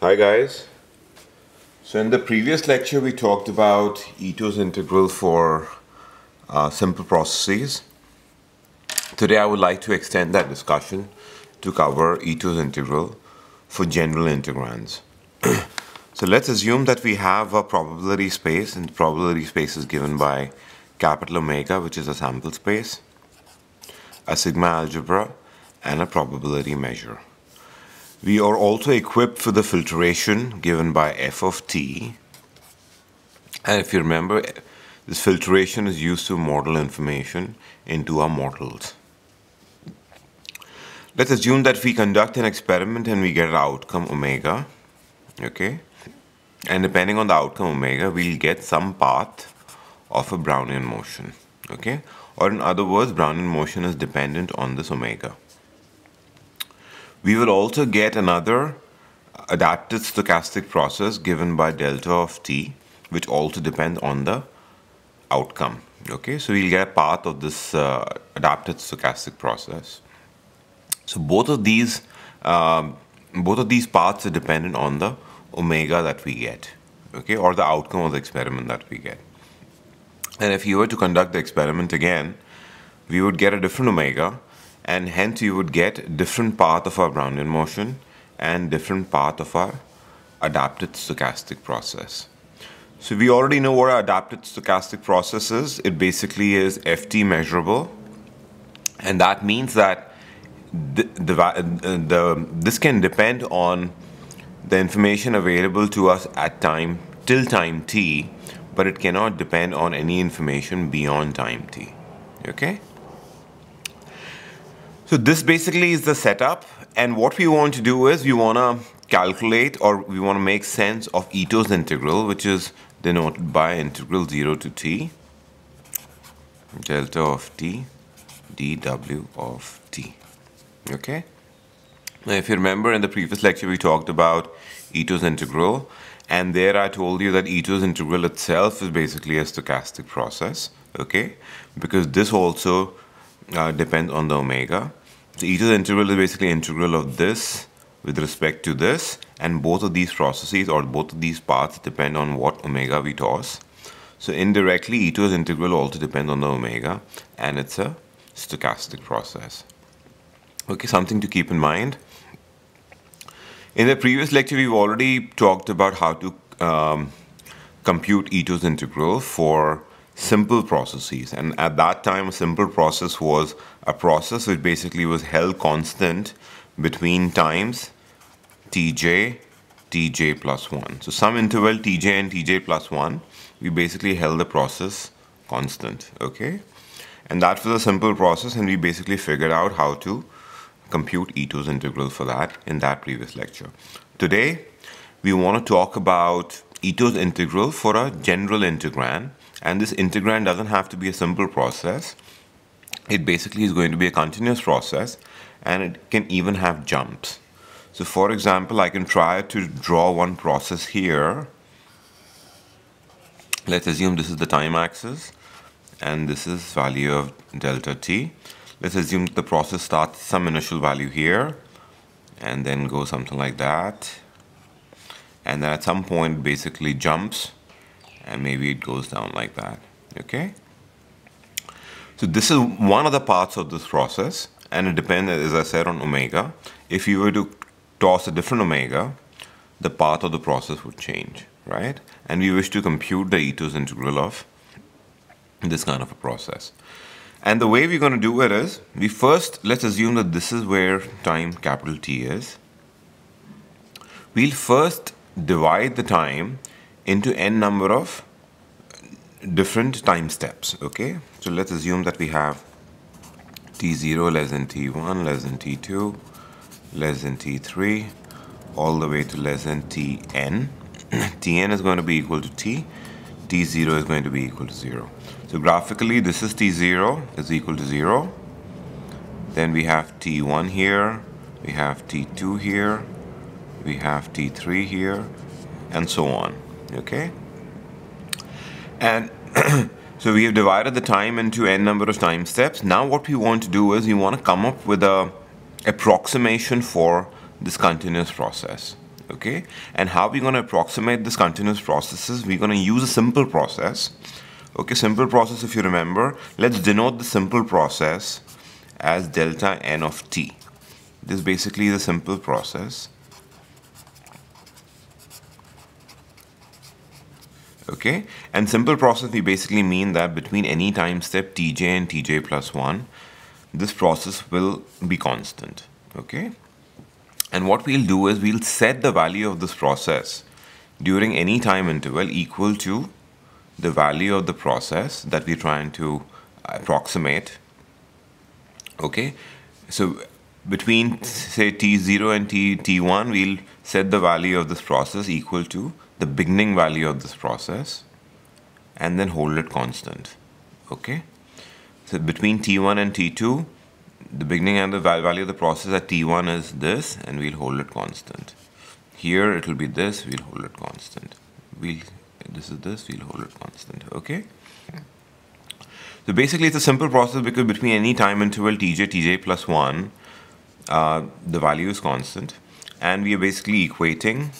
Hi guys. So in the previous lecture we talked about Ito's integral for uh, simple processes. Today I would like to extend that discussion to cover Ito's integral for general integrands. so let's assume that we have a probability space and probability space is given by capital omega which is a sample space, a sigma algebra and a probability measure. We are also equipped for the filtration given by f of t. And if you remember, this filtration is used to model information into our models. Let's assume that we conduct an experiment and we get an outcome omega, okay? And depending on the outcome omega, we'll get some path of a Brownian motion, okay? Or in other words, Brownian motion is dependent on this omega. We will also get another adapted stochastic process given by delta of t, which also depends on the outcome. Okay, so we'll get a path of this uh, adapted stochastic process. So both of these, um, both of these paths are dependent on the omega that we get, okay, or the outcome of the experiment that we get. And if you were to conduct the experiment again, we would get a different omega, and hence you would get different path of our Brownian motion and different path of our adapted stochastic process. So we already know what our adapted stochastic process is. It basically is ft measurable and that means that the, the, uh, the, this can depend on the information available to us at time till time t but it cannot depend on any information beyond time t okay so this basically is the setup and what we want to do is we want to calculate or we want to make sense of Ito's integral which is denoted by integral 0 to t delta of t dw of t. Okay? Now if you remember in the previous lecture we talked about Ito's integral and there I told you that Ito's integral itself is basically a stochastic process. Okay? Because this also uh, depends on the omega. So Ito's integral is basically integral of this with respect to this and both of these processes or both of these paths depend on what omega we toss. So indirectly Ito's integral also depends on the omega and it's a stochastic process. Okay, something to keep in mind. In the previous lecture we've already talked about how to um, compute Ito's integral for simple processes. And at that time, a simple process was a process which basically was held constant between times tj, tj plus 1. So some interval tj and tj plus 1, we basically held the process constant, okay? And that was a simple process and we basically figured out how to compute Ito's integral for that in that previous lecture. Today, we want to talk about Ito's integral for a general integrand and this integrand doesn't have to be a simple process. It basically is going to be a continuous process and it can even have jumps. So for example, I can try to draw one process here. Let's assume this is the time axis and this is value of delta t. Let's assume the process starts some initial value here and then goes something like that. And then at some point basically jumps and maybe it goes down like that okay? So this is one of the parts of this process and it depends as I said on omega. If you were to toss a different omega the path of the process would change right? And we wish to compute the Ito's integral of this kind of a process. And the way we're going to do it is we first let's assume that this is where time capital T is. We'll first divide the time into n number of different time steps okay? So let's assume that we have t0 less than t1 less than t2 less than t3 all the way to less than tn tn is going to be equal to t t0 is going to be equal to 0 so graphically this is t0 is equal to 0 then we have t1 here we have t2 here we have t3 here and so on okay and so we have divided the time into n number of time steps now what we want to do is we want to come up with a approximation for this continuous process okay? And how we're going to approximate this continuous processes, we're going to use a simple process. Okay, simple process, if you remember, let's denote the simple process as delta n of t. This basically is a simple process. Okay, and simple process we basically mean that between any time step tj and tj plus 1, this process will be constant. Okay, and what we'll do is we'll set the value of this process during any time interval equal to the value of the process that we're trying to uh, approximate. Okay, so between say t0 and t, t1, we'll set the value of this process equal to the beginning value of this process and then hold it constant. Okay, so between t1 and t2, the beginning and the value of the process at t1 is this and we'll hold it constant. Here it will be this we'll hold it constant. We'll this is this we'll hold it constant okay? So basically it's a simple process because between any time interval tj tj plus 1 uh, the value is constant. And we are basically equating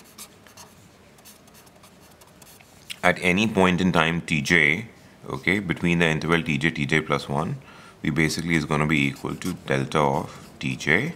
at any point in time tj okay between the interval tj tj plus 1 we basically is going to be equal to delta of tj